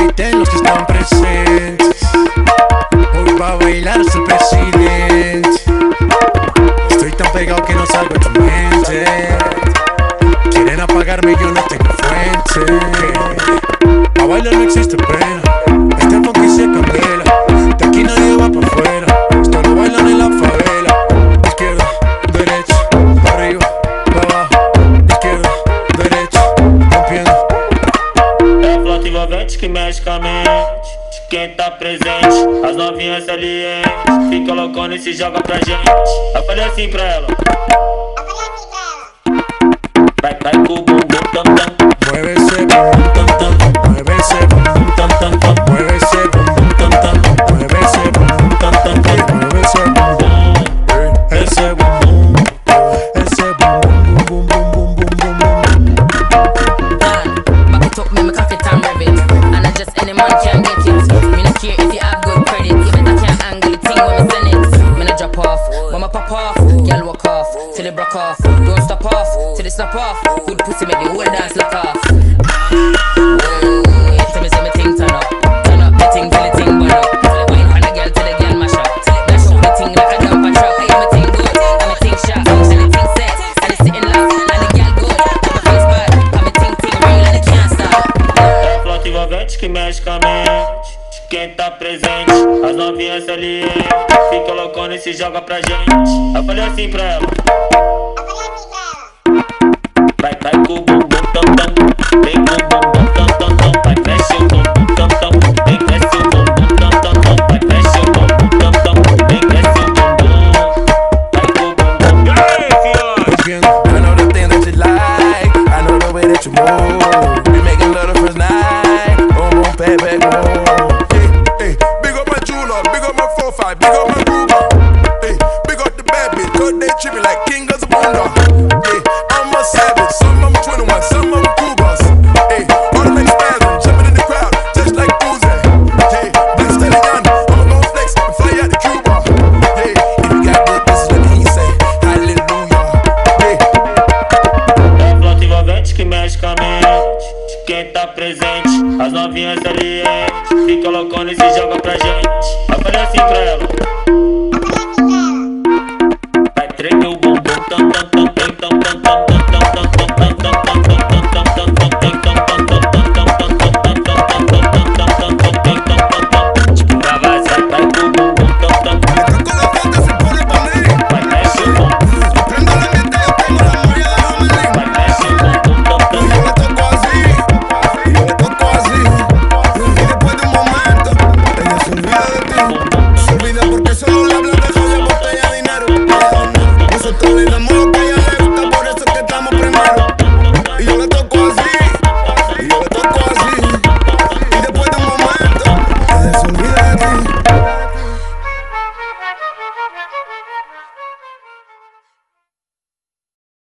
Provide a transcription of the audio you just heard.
inviten los que están presentes. Hoy va a bailar su presidente. Estoy tan pegado que no salgo de tu mente. Quieren apagarme, yo no tengo fuente. A bailar no existe pena. Envolvente que mexe com a mente quem tá presente. As novinhas salientes fica loucona e se joga pra gente. Eu falei assim pra ela. Snap off. Good pussy make the whole dance lock off. Me me a me me me it can't stop. É a flota envolvente que mexe com a quem tá presente. As novinhas salientes fica loucona e se joga pra gente. Eu falei assim pra ela. Move. We making love the first night. Boom, boom, bad, bad, boom. Hey, hey, big up my jeweler, big up my 4-5, big up my Ruger. Quem tá presente. As novinhas salientes fica loucona e se joga pra gente. Falei assim pra ela.